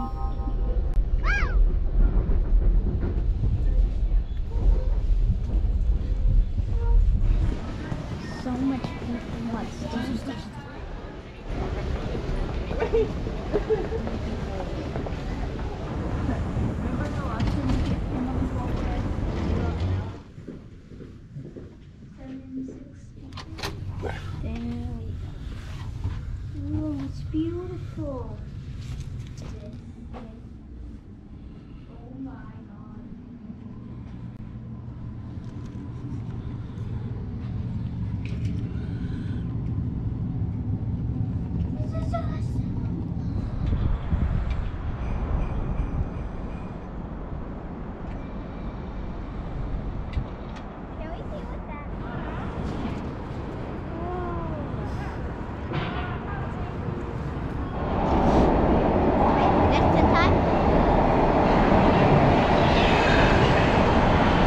So much people want stuff. Damn. Oh, it's beautiful. Oh my god. This is awesome. Can we see what that Next to time?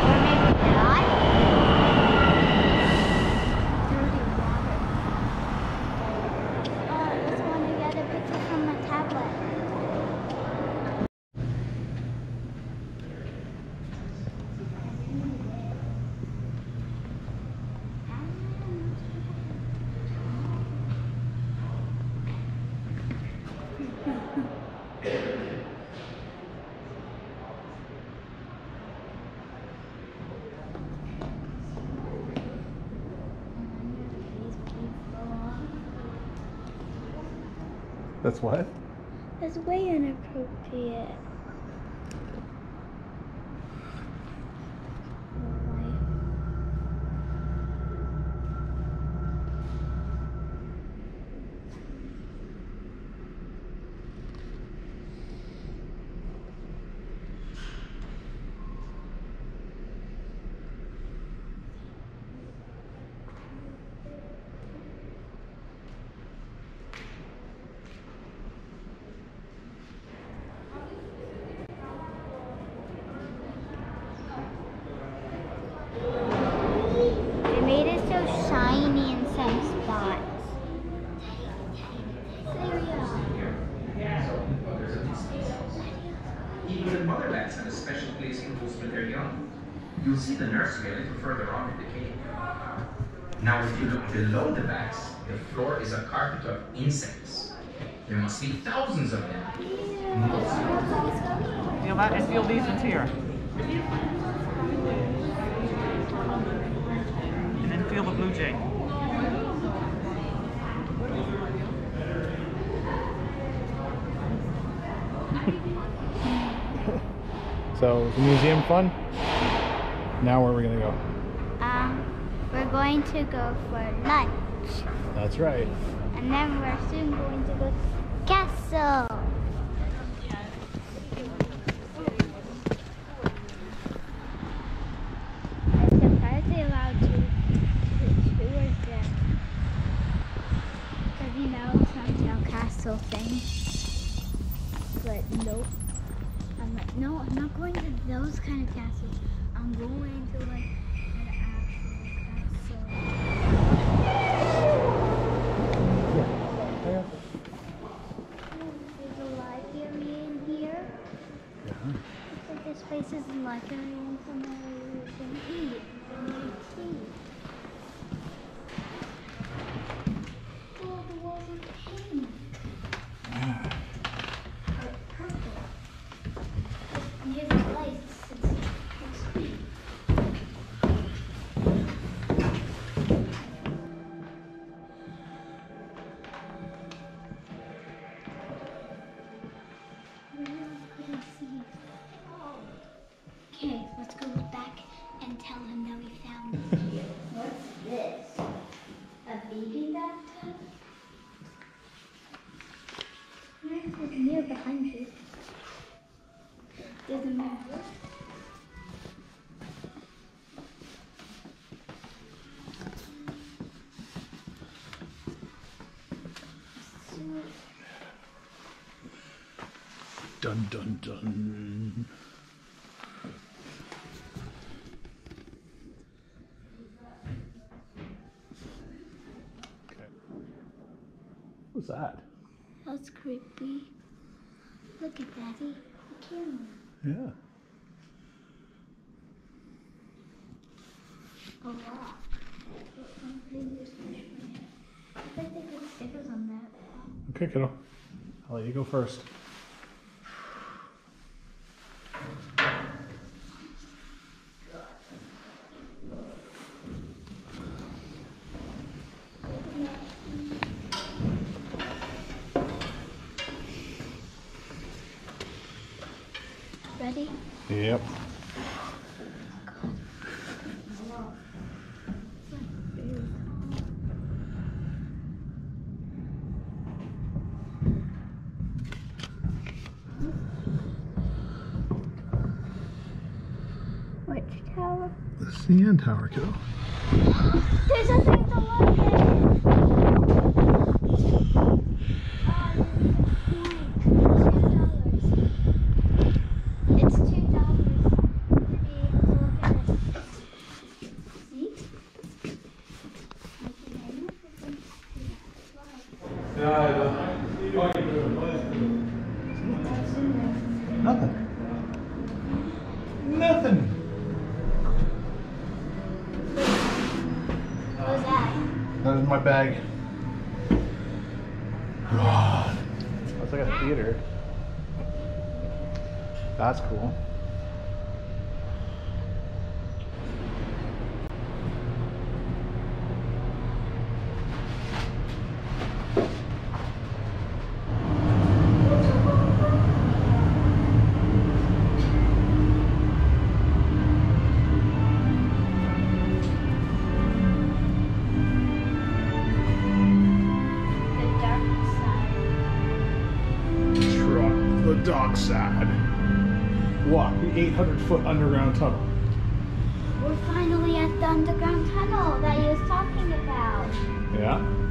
Or maybe not? Dirty water. Oh, this one I got a picture from my tablet. That's what? That's way inappropriate. They made it so shiny in some spots. Even the mother bats have a when they're young. You'll see the nursery a little further on in the cave. Now, if you look below the bats, the floor is a carpet of insects. There must be thousands of them. Feel that and feel these ones here. And then feel the blue jay. So the museum fun? Now where are we gonna go? Um, we're going to go for lunch. That's right. And then we're soon going to go to castle. Where is behind you? Doesn't matter. So, Dun dun dun. Okay. What's that? that's creepy. Look at Daddy. The camera. Yeah. A rock. One thing is fish I bet they put stickers on that. Okay, kiddo. I'll let you go first. Yep. Which tower? The CN Tower, kiddo. There's a thing to look at. It's two dollars to be able to look at it. See? Nothing. Nothing. What was that? That is my bag. That's like a theater. That's cool. The dockside. Walk the 800 foot underground tunnel. We're finally at the underground tunnel that he was talking about. Yeah.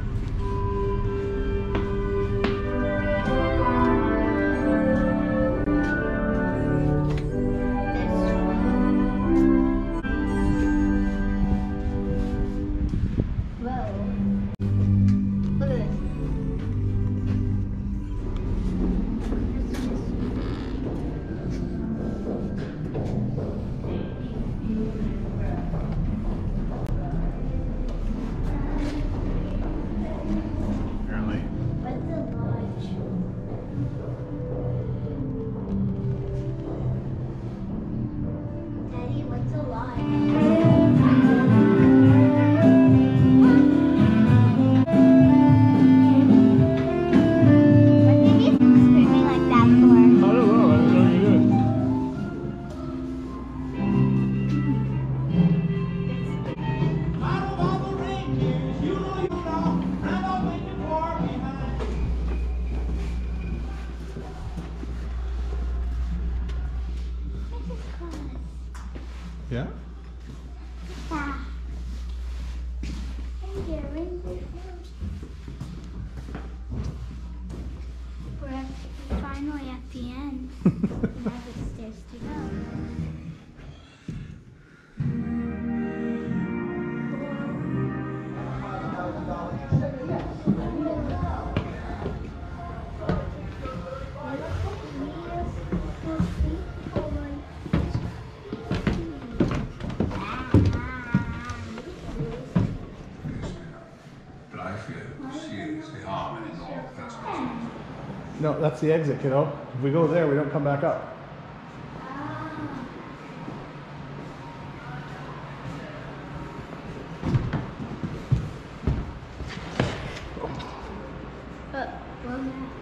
No, that's the exit, kiddo. If we go there, we don't come back up.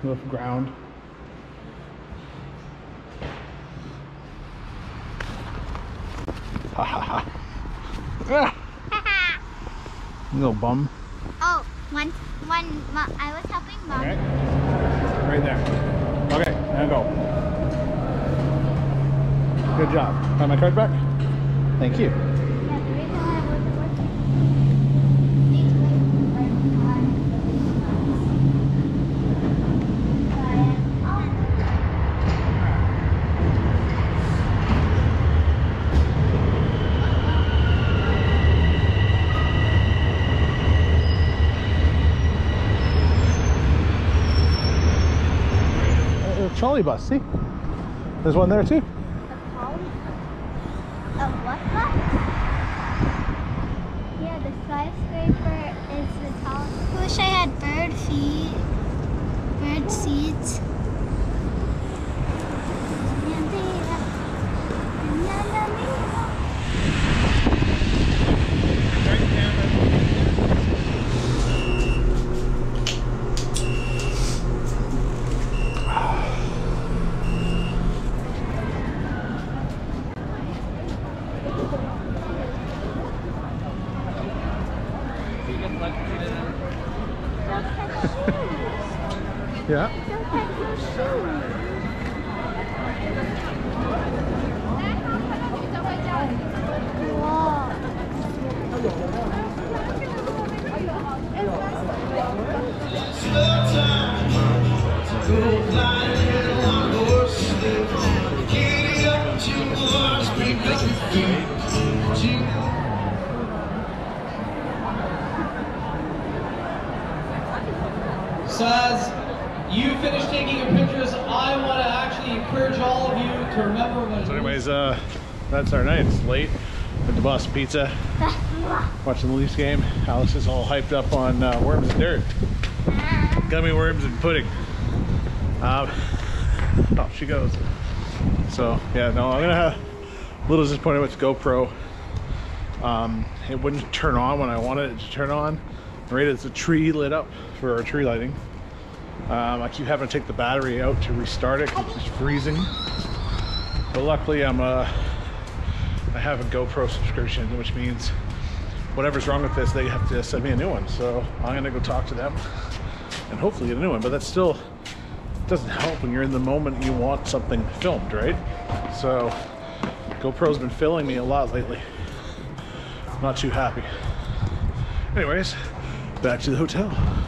The ground. Ha ha ha. Ah, little bum. Oh, one, one, I was helping mom. Okay. Right there. Okay, now go. Good job. Have my card back? Thank you. Yeah, the reason why I wasn't working. These were like on trolley bus. See? There's one there too. A what bus? Yeah, the skyscraper is the tallest. I wish I had bird feet. Bird seats. Yeah. Taking your pictures, I want to actually encourage all of you to remember when So anyways, uh, that's our night. It's late. Went to Boston Pizza. Watching the Leafs game. Alice is all hyped up on uh, worms and dirt. Gummy worms and pudding. Um, off she goes. So yeah, no, I'm gonna have a little disappointed with GoPro. Um, it wouldn't turn on when I wanted it to turn on. Right as the tree lit up for our tree lighting. Um, I keep having to take the battery out to restart it because it's freezing. But luckily, I'm uh, I have a GoPro subscription, which means whatever's wrong with this, they have to send me a new one. So I'm gonna go talk to them and hopefully get a new one. But that still doesn't help when you're in the moment you want something filmed, right? So GoPro's been failing me a lot lately. Not too happy. Anyways, back to the hotel.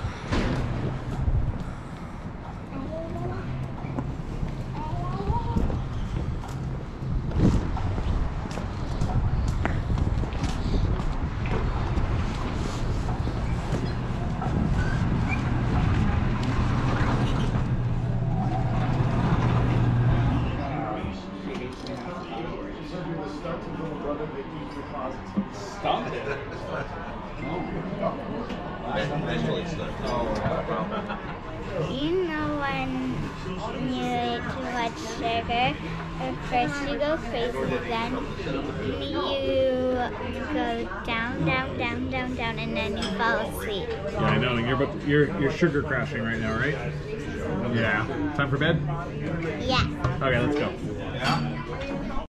You know when you eat too much sugar, at first you go crazy, then you go down, down, down, down, down, and then you fall asleep. Yeah, I know. You're but you're you're sugar crashing right now, right? Yeah. Time for bed? Yeah. Okay, let's go.